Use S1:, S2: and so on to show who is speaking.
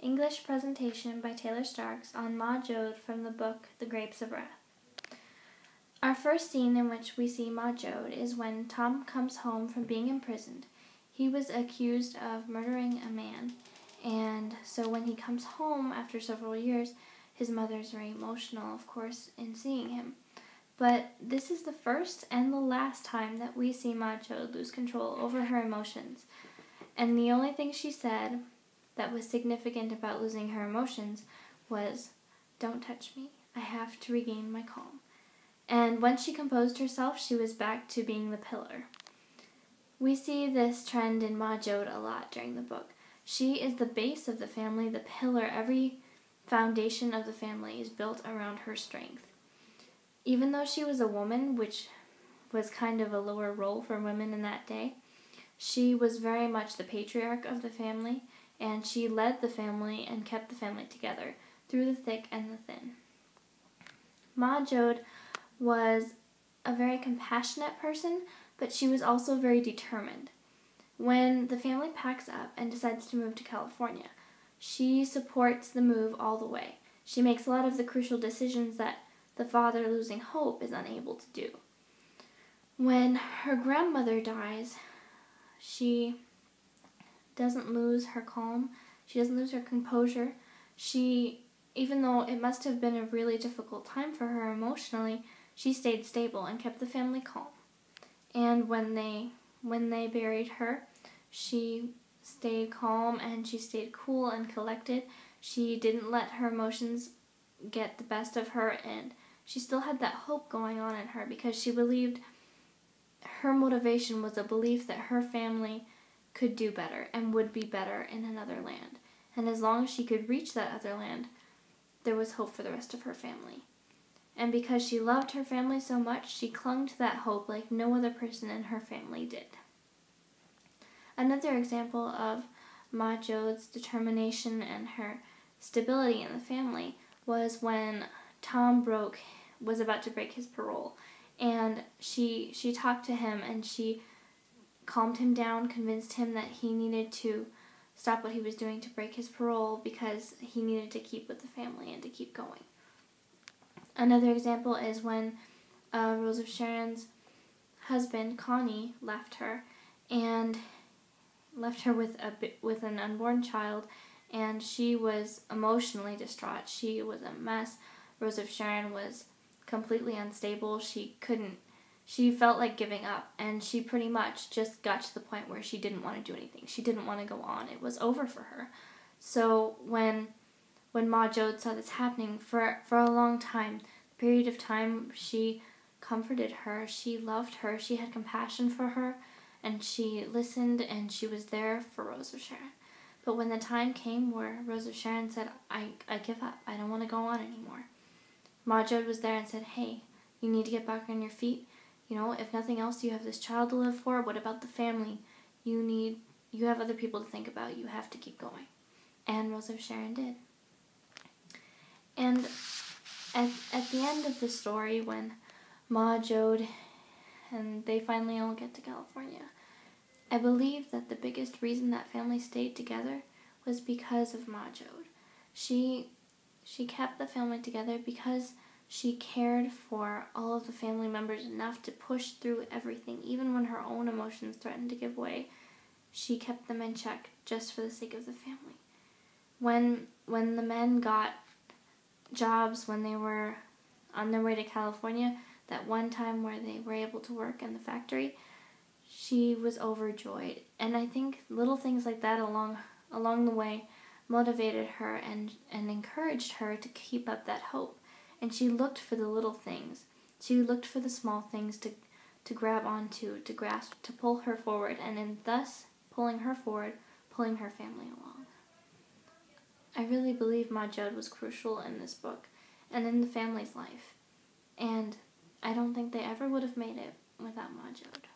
S1: English presentation by Taylor Starks on Ma Joad from the book The Grapes of Wrath. Our first scene in which we see Ma Joad is when Tom comes home from being imprisoned. He was accused of murdering a man, and so when he comes home after several years, his mother is very emotional, of course, in seeing him. But this is the first and the last time that we see Ma Joad lose control over her emotions. And the only thing she said that was significant about losing her emotions was, Don't touch me. I have to regain my calm. And once she composed herself, she was back to being the pillar. We see this trend in Ma Joad a lot during the book. She is the base of the family, the pillar. Every foundation of the family is built around her strength. Even though she was a woman, which was kind of a lower role for women in that day, she was very much the patriarch of the family, and she led the family and kept the family together through the thick and the thin. Ma Joad was a very compassionate person, but she was also very determined. When the family packs up and decides to move to California, she supports the move all the way. She makes a lot of the crucial decisions that the father, losing hope, is unable to do. When her grandmother dies, she doesn't lose her calm. She doesn't lose her composure. She, even though it must have been a really difficult time for her emotionally, she stayed stable and kept the family calm. And when they when they buried her, she stayed calm and she stayed cool and collected. She didn't let her emotions get the best of her and she still had that hope going on in her because she believed her motivation was a belief that her family could do better and would be better in another land. And as long as she could reach that other land, there was hope for the rest of her family. And because she loved her family so much, she clung to that hope like no other person in her family did. Another example of Ma Joad's determination and her stability in the family was when Tom broke was about to break his parole and she she talked to him and she calmed him down, convinced him that he needed to stop what he was doing to break his parole because he needed to keep with the family and to keep going. Another example is when uh, Rose of Sharon's husband Connie left her and left her with a with an unborn child and she was emotionally distraught. She was a mess. Rose of Sharon was completely unstable. She couldn't she felt like giving up and she pretty much just got to the point where she didn't want to do anything. She didn't want to go on. It was over for her. So when when Ma Joad saw this happening for for a long time, period of time she comforted her, she loved her, she had compassion for her, and she listened and she was there for Rose of Sharon. But when the time came where Rose of Sharon said, I, I give up, I don't want to go on anymore, Ma Joad was there and said, Hey, you need to get back on your feet you know, if nothing else, you have this child to live for. What about the family? You need, you have other people to think about. You have to keep going. And Rose of Sharon did. And at, at the end of the story, when Ma, Joad, and they finally all get to California, I believe that the biggest reason that family stayed together was because of Ma Joad. She she kept the family together because she cared for all of the family members enough to push through everything, even when her own emotions threatened to give way. She kept them in check just for the sake of the family. When when the men got jobs when they were on their way to California, that one time where they were able to work in the factory, she was overjoyed. And I think little things like that along along the way motivated her and, and encouraged her to keep up that hope and she looked for the little things. She looked for the small things to, to grab onto, to grasp, to pull her forward, and in thus pulling her forward, pulling her family along. I really believe Ma Joad was crucial in this book and in the family's life, and I don't think they ever would have made it without Ma Joad.